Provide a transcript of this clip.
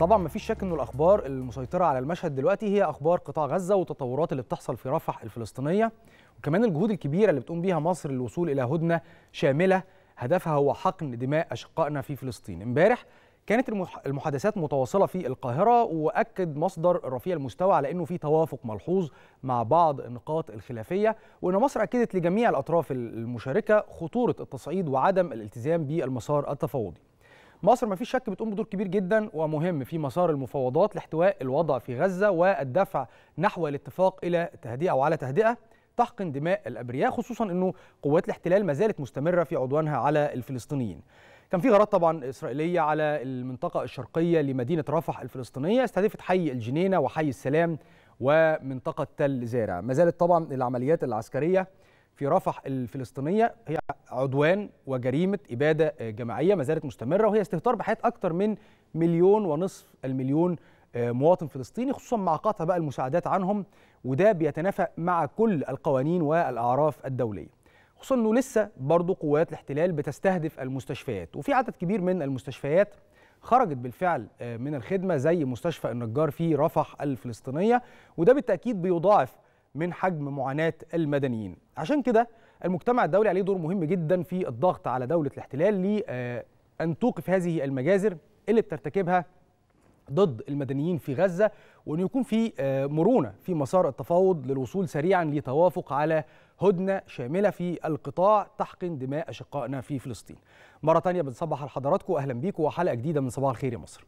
طبعا مفيش شك إنه الأخبار المسيطرة على المشهد دلوقتي هي أخبار قطاع غزة والتطورات اللي بتحصل في رفح الفلسطينية. وكمان الجهود الكبيرة اللي بتقوم بيها مصر للوصول إلى هدنة شاملة هدفها هو حقن دماء أشقائنا في فلسطين. امبارح كانت المحادثات متواصلة في القاهرة وأكد مصدر رفيع المستوى على إنه في توافق ملحوظ مع بعض النقاط الخلافية. وإن مصر أكدت لجميع الأطراف المشاركة خطورة التصعيد وعدم الالتزام بالمسار التفاوضي. مصر ما فيش شك بتقوم بدور كبير جدا ومهم في مسار المفاوضات لاحتواء الوضع في غزة والدفع نحو الاتفاق إلى تهدئة أو على تهدئة تحقن دماء الأبرياء خصوصا إنه قوات الاحتلال ما زالت مستمرة في عدوانها على الفلسطينيين. كان في غارات طبعا إسرائيلية على المنطقة الشرقية لمدينة رفح الفلسطينية استهدفت حي الجنينة وحي السلام ومنطقة تل زارع. ما زالت طبعا العمليات العسكرية في رفح الفلسطينية هي عدوان وجريمة إبادة جماعية ما زالت مستمرة وهي استهتار بحياة أكثر من مليون ونصف المليون مواطن فلسطيني خصوصا مع قطع بقى المساعدات عنهم وده بيتنافى مع كل القوانين والأعراف الدولية. خصوصا إنه لسه برضه قوات الاحتلال بتستهدف المستشفيات وفي عدد كبير من المستشفيات خرجت بالفعل من الخدمة زي مستشفى النجار في رفح الفلسطينية وده بالتأكيد بيضاعف من حجم معاناة المدنيين عشان كده المجتمع الدولي عليه دور مهم جدا في الضغط على دولة الاحتلال لأن توقف هذه المجازر اللي بترتكبها ضد المدنيين في غزة وأن يكون في مرونة في مسار التفاوض للوصول سريعا لتوافق على هدنة شاملة في القطاع تحقن دماء أشقائنا في فلسطين. مرة ثانية بنصبح على حضراتكم أهلا بيكم وحلقة جديدة من صباح الخير يا مصر.